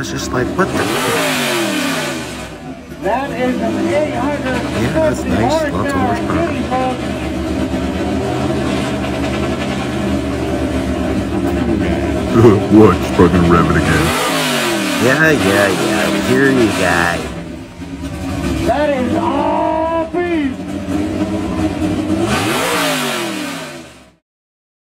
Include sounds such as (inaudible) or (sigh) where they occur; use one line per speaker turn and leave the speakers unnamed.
was just like, what the?
That is an 800
Yeah, that's nice. Lots of horsepower.
Watch, (laughs)
what? Fucking rev it again.
Yeah, yeah, yeah. Here you guy.
That is awesome.